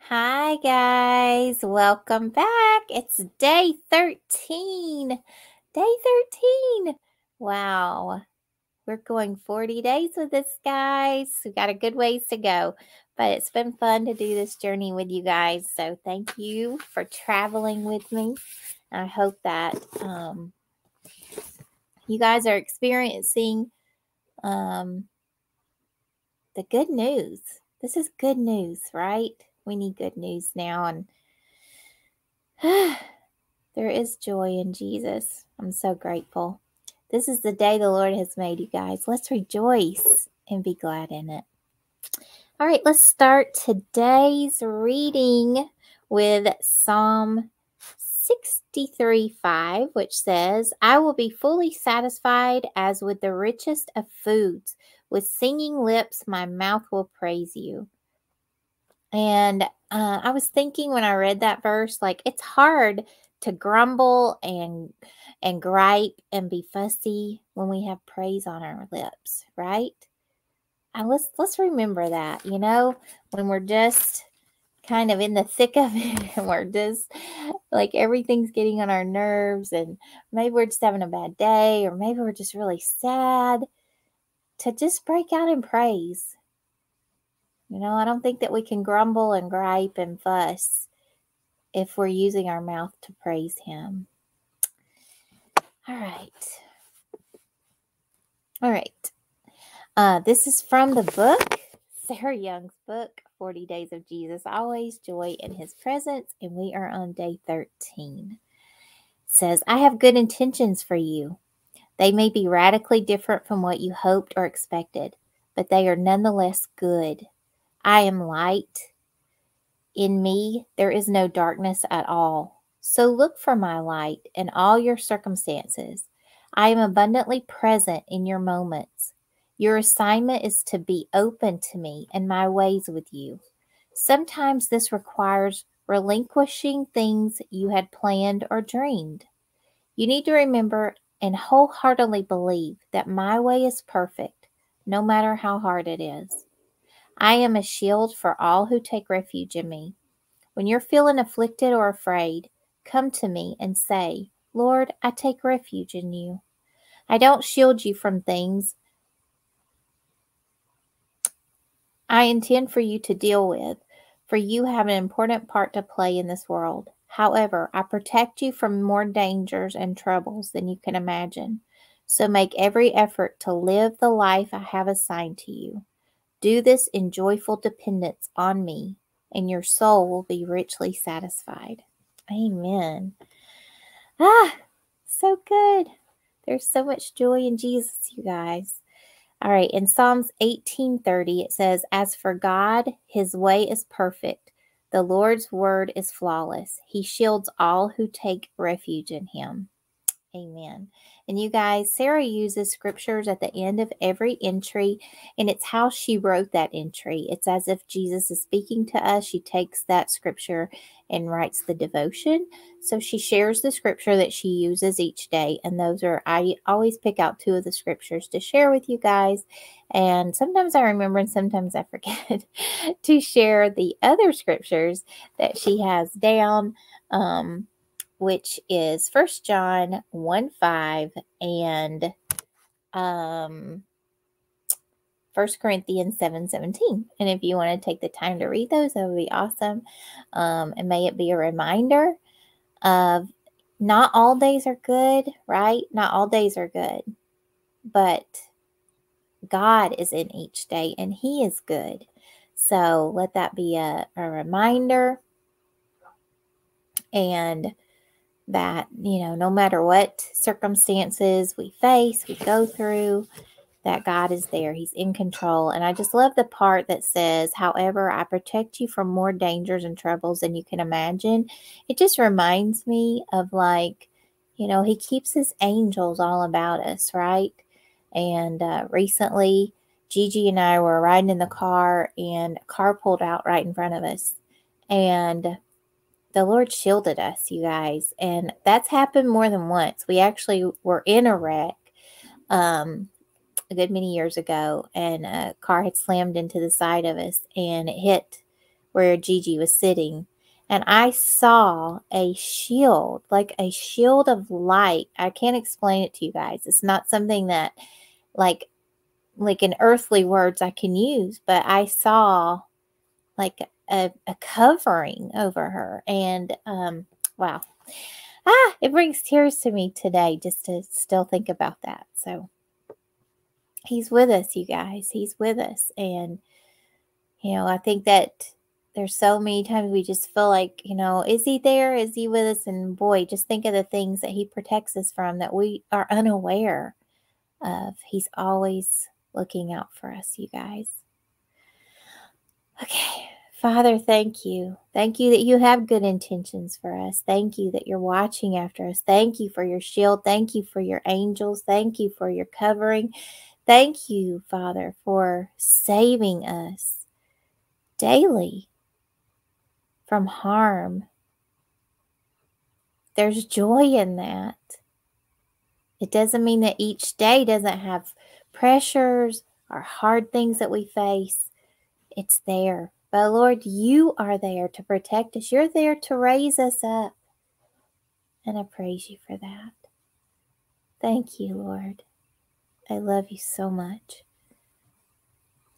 Hi, guys. Welcome back. It's day 13. Day 13. Wow. We're going 40 days with this, guys. We got a good ways to go, but it's been fun to do this journey with you guys. So, thank you for traveling with me. I hope that um, you guys are experiencing um, the good news. This is good news, right? We need good news now. And there is joy in Jesus. I'm so grateful. This is the day the Lord has made, you guys. Let's rejoice and be glad in it. All right, let's start today's reading with Psalm 63 5, which says, I will be fully satisfied as with the richest of foods. With singing lips, my mouth will praise you. And uh, I was thinking when I read that verse, like it's hard to grumble and and gripe and be fussy when we have praise on our lips, right? And let's let's remember that, you know, when we're just kind of in the thick of it and we're just like everything's getting on our nerves and maybe we're just having a bad day or maybe we're just really sad to just break out in praise you know, I don't think that we can grumble and gripe and fuss if we're using our mouth to praise Him. All right. All right. Uh, this is from the book, Sarah Young's book, 40 Days of Jesus, Always Joy in His Presence, and we are on day 13. It says, I have good intentions for you. They may be radically different from what you hoped or expected, but they are nonetheless good. I am light. In me, there is no darkness at all. So look for my light in all your circumstances. I am abundantly present in your moments. Your assignment is to be open to me and my ways with you. Sometimes this requires relinquishing things you had planned or dreamed. You need to remember and wholeheartedly believe that my way is perfect, no matter how hard it is. I am a shield for all who take refuge in me. When you're feeling afflicted or afraid, come to me and say, Lord, I take refuge in you. I don't shield you from things I intend for you to deal with, for you have an important part to play in this world. However, I protect you from more dangers and troubles than you can imagine. So make every effort to live the life I have assigned to you. Do this in joyful dependence on me, and your soul will be richly satisfied. Amen. Ah, so good. There's so much joy in Jesus, you guys. All right, in Psalms 18:30 it says, "As for God, his way is perfect. The Lord's word is flawless. He shields all who take refuge in him." Amen. And you guys, Sarah uses scriptures at the end of every entry, and it's how she wrote that entry. It's as if Jesus is speaking to us. She takes that scripture and writes the devotion. So she shares the scripture that she uses each day. And those are, I always pick out two of the scriptures to share with you guys. And sometimes I remember and sometimes I forget to share the other scriptures that she has down. Um, which is First John 1 5 and um, 1 Corinthians 7 17. And if you want to take the time to read those, that would be awesome. Um, and may it be a reminder of not all days are good, right? Not all days are good, but God is in each day and He is good. So let that be a, a reminder. And that, you know, no matter what circumstances we face, we go through, that God is there. He's in control. And I just love the part that says, however, I protect you from more dangers and troubles than you can imagine. It just reminds me of like, you know, He keeps His angels all about us, right? And uh, recently, Gigi and I were riding in the car, and a car pulled out right in front of us. And the Lord shielded us, you guys. And that's happened more than once. We actually were in a wreck um, a good many years ago, and a car had slammed into the side of us and it hit where Gigi was sitting. And I saw a shield, like a shield of light. I can't explain it to you guys. It's not something that, like, like in earthly words I can use, but I saw like a, a covering over her. And um, wow. Ah, it brings tears to me today just to still think about that. So he's with us, you guys. He's with us. And, you know, I think that there's so many times we just feel like, you know, is he there? Is he with us? And boy, just think of the things that he protects us from that we are unaware of. He's always looking out for us, you guys. Okay. Father, thank you. Thank you that you have good intentions for us. Thank you that you're watching after us. Thank you for your shield. Thank you for your angels. Thank you for your covering. Thank you, Father, for saving us daily from harm. There's joy in that. It doesn't mean that each day doesn't have pressures or hard things that we face. It's there. But Lord, you are there to protect us. You're there to raise us up. And I praise you for that. Thank you, Lord. I love you so much.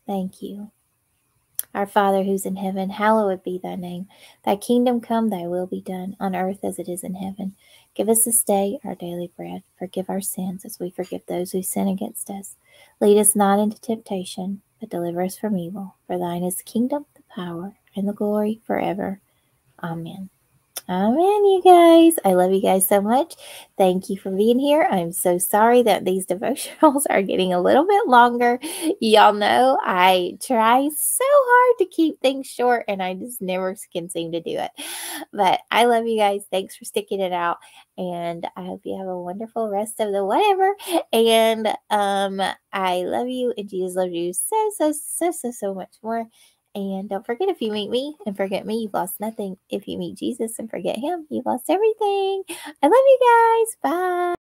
Thank you. Our Father who's in heaven, hallowed be thy name. Thy kingdom come, thy will be done, on earth as it is in heaven. Give us this day our daily bread. Forgive our sins as we forgive those who sin against us. Lead us not into temptation, but deliver us from evil. For thine is the kingdom, power, and the glory forever. Amen. Amen, you guys. I love you guys so much. Thank you for being here. I'm so sorry that these devotionals are getting a little bit longer. Y'all know I try so hard to keep things short and I just never can seem to do it. But I love you guys. Thanks for sticking it out. And I hope you have a wonderful rest of the whatever. And um, I love you and Jesus loves you so, so, so, so, so much more. And don't forget if you meet me and forget me, you've lost nothing. If you meet Jesus and forget him, you've lost everything. I love you guys. Bye.